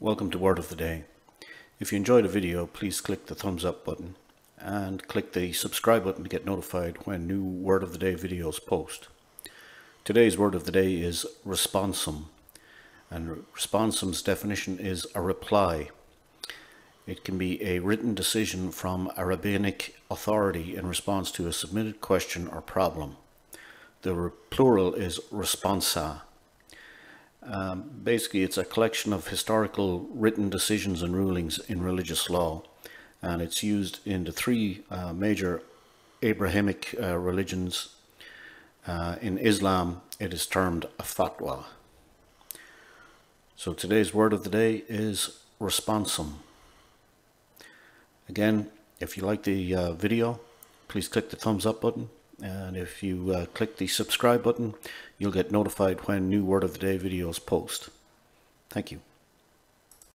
Welcome to Word of the Day. If you enjoyed the video, please click the thumbs up button and click the subscribe button to get notified when new Word of the Day videos post. Today's word of the day is responsum, and responsum's definition is a reply. It can be a written decision from a rabbinic authority in response to a submitted question or problem. The plural is responsa. Um, basically, it's a collection of historical written decisions and rulings in religious law, and it's used in the three uh, major Abrahamic uh, religions. Uh, in Islam, it is termed a fatwa. So today's word of the day is responsum. Again, if you like the uh, video, please click the thumbs up button. And if you uh, click the subscribe button, you'll get notified when new Word of the Day videos post. Thank you.